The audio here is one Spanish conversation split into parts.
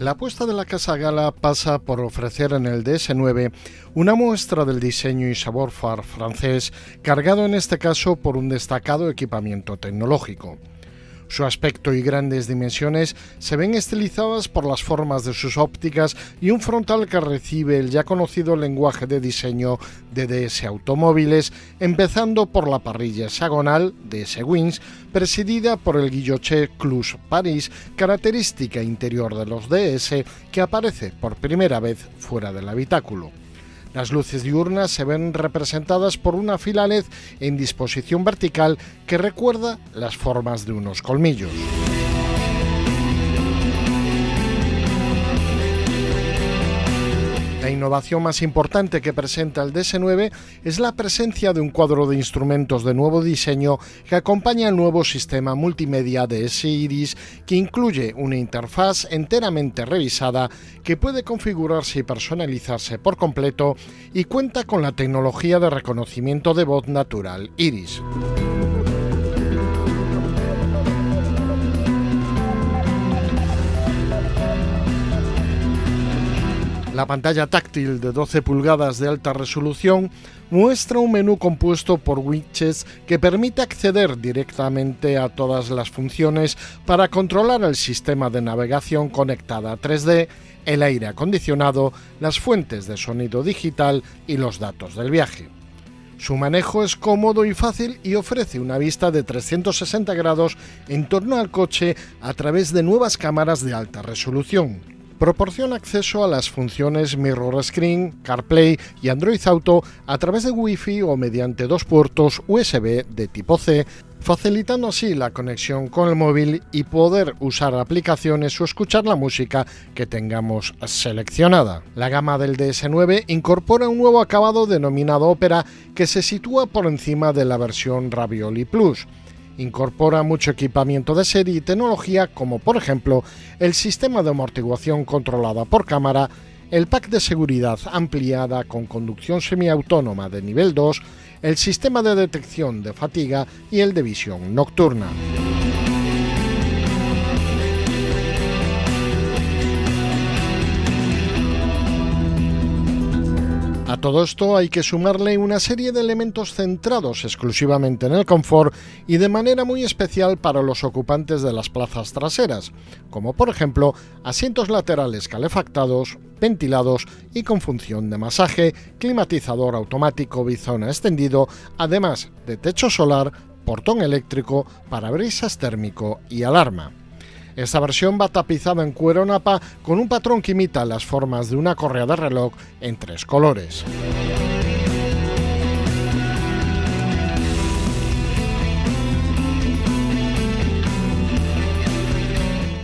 La apuesta de la Casa Gala pasa por ofrecer en el DS9 una muestra del diseño y savoir-faire francés, cargado en este caso por un destacado equipamiento tecnológico. Su aspecto y grandes dimensiones se ven estilizadas por las formas de sus ópticas y un frontal que recibe el ya conocido lenguaje de diseño de DS Automóviles, empezando por la parrilla hexagonal DS Wings, presidida por el Guillochet Clus Paris, característica interior de los DS que aparece por primera vez fuera del habitáculo. Las luces diurnas se ven representadas por una fila LED en disposición vertical que recuerda las formas de unos colmillos. La innovación más importante que presenta el DS9 es la presencia de un cuadro de instrumentos de nuevo diseño que acompaña el nuevo sistema multimedia de Iris, que incluye una interfaz enteramente revisada que puede configurarse y personalizarse por completo y cuenta con la tecnología de reconocimiento de voz natural Iris. La pantalla táctil de 12 pulgadas de alta resolución muestra un menú compuesto por widgets que permite acceder directamente a todas las funciones para controlar el sistema de navegación conectada a 3D, el aire acondicionado, las fuentes de sonido digital y los datos del viaje. Su manejo es cómodo y fácil y ofrece una vista de 360 grados en torno al coche a través de nuevas cámaras de alta resolución proporciona acceso a las funciones Mirror Screen, CarPlay y Android Auto a través de Wi-Fi o mediante dos puertos USB de tipo C, facilitando así la conexión con el móvil y poder usar aplicaciones o escuchar la música que tengamos seleccionada. La gama del DS9 incorpora un nuevo acabado denominado Opera que se sitúa por encima de la versión Ravioli Plus Incorpora mucho equipamiento de serie y tecnología como por ejemplo el sistema de amortiguación controlada por cámara, el pack de seguridad ampliada con conducción semiautónoma de nivel 2, el sistema de detección de fatiga y el de visión nocturna. A todo esto hay que sumarle una serie de elementos centrados exclusivamente en el confort y de manera muy especial para los ocupantes de las plazas traseras, como por ejemplo asientos laterales calefactados, ventilados y con función de masaje, climatizador automático bizona extendido, además de techo solar, portón eléctrico, parabrisas térmico y alarma. Esta versión va tapizada en cuero napa con un patrón que imita las formas de una correa de reloj en tres colores.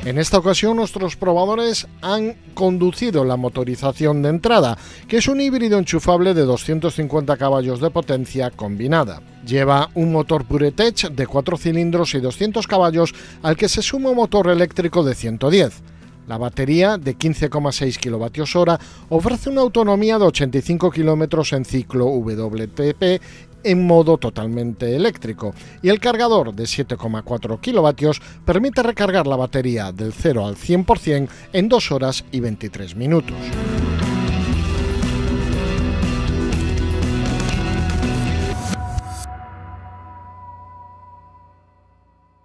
En esta ocasión nuestros probadores han conducido la motorización de entrada, que es un híbrido enchufable de 250 caballos de potencia combinada. Lleva un motor PureTech de 4 cilindros y 200 caballos al que se suma un motor eléctrico de 110. La batería de 15,6 kWh ofrece una autonomía de 85 km en ciclo WTP en modo totalmente eléctrico y el cargador de 7,4 kilovatios permite recargar la batería del 0 al 100% en 2 horas y 23 minutos.